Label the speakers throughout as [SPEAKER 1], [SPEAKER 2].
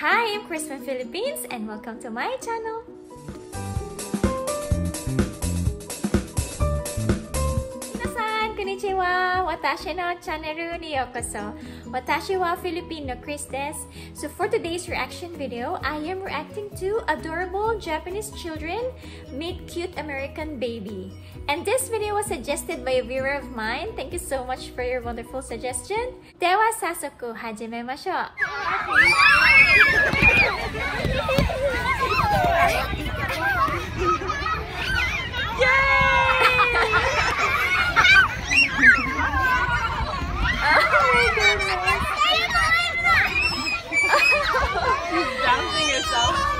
[SPEAKER 1] Hi, I'm Kris from Philippines and welcome to my channel. Minasan, konnichiwa! Watashi no Chanaru ni yokoso. Watashi wa Filipino Kris des. So for today's reaction video, I am reacting to adorable Japanese children meet cute American baby. And this video was suggested by a viewer of mine. Thank you so much for your wonderful suggestion. Dewa sasoku hajime
[SPEAKER 2] masho. bouncing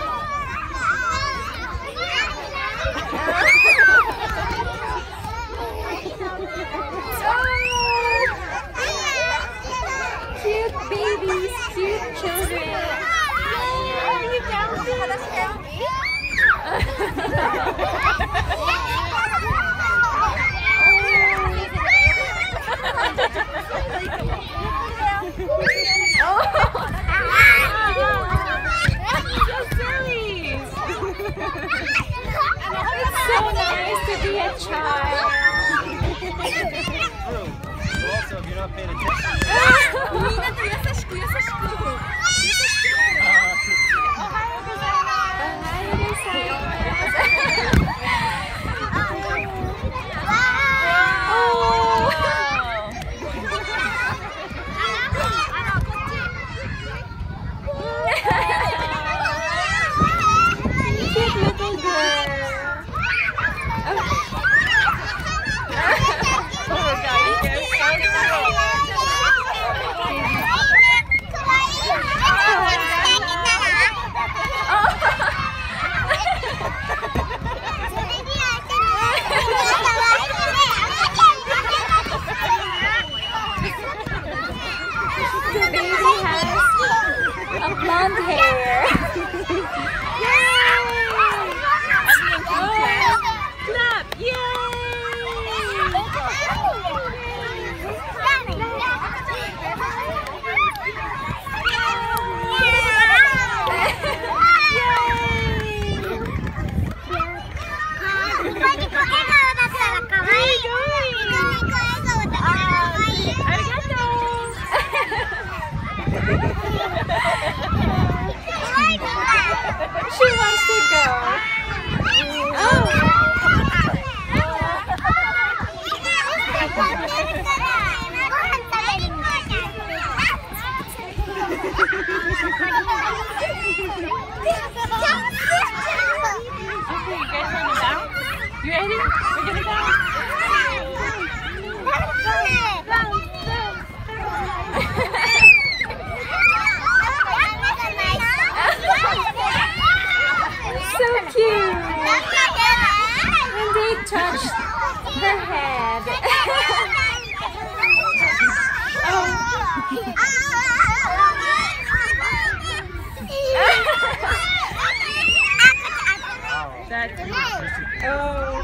[SPEAKER 2] Oh.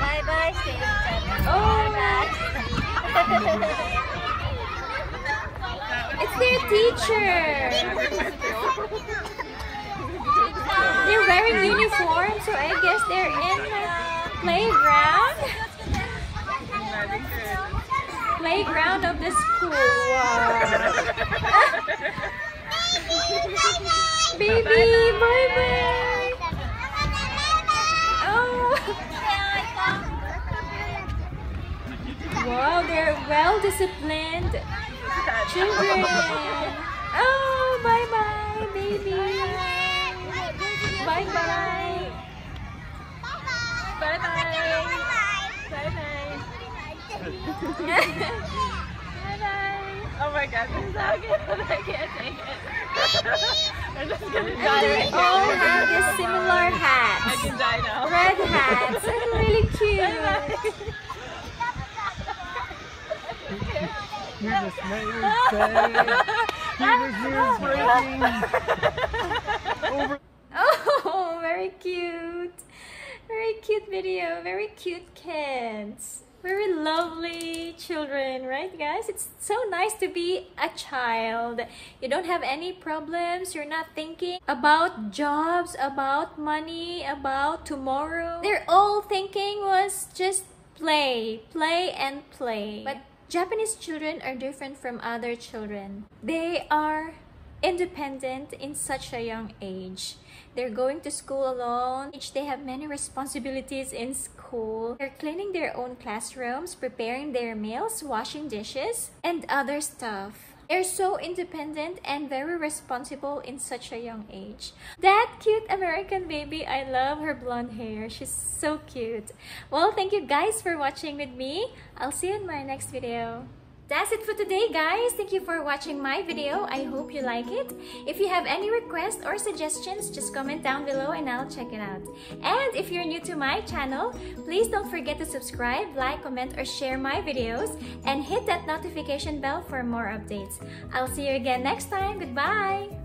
[SPEAKER 3] Bye bye,
[SPEAKER 1] Oh. It's their teacher. They're wearing uniform, so I guess they're in the playground. Playground of the school. Baby, bye bye. Wow, they're well disciplined children. Oh, bye bye, baby. Bye bye.
[SPEAKER 2] Bye bye. Bye bye.
[SPEAKER 1] bye bye.
[SPEAKER 2] Oh my god, this is so good. I can't take it. I'm just gonna
[SPEAKER 1] And
[SPEAKER 2] die
[SPEAKER 1] they all have this similar
[SPEAKER 2] I can die now.
[SPEAKER 1] Red hats. It's really cute. Oh, very cute. Very cute video. Very cute kids. Very lovely children, right guys? It's so nice to be a child. You don't have any problems. You're not thinking about jobs, about money, about tomorrow. Their all thinking was just play, play and play. But Japanese children are different from other children. They are independent in such a young age. They're going to school alone. Each they have many responsibilities in school. They're cleaning their own classrooms, preparing their meals, washing dishes, and other stuff. They're so independent and very responsible in such a young age. That cute American baby, I love her blonde hair. She's so cute. Well, thank you guys for watching with me. I'll see you in my next video. That's it for today guys. Thank you for watching my video. I hope you like it. If you have any requests or suggestions, just comment down below and I'll check it out. And if you're new to my channel, please don't forget to subscribe, like, comment, or share my videos and hit that notification bell for more updates. I'll see you again next time. Goodbye!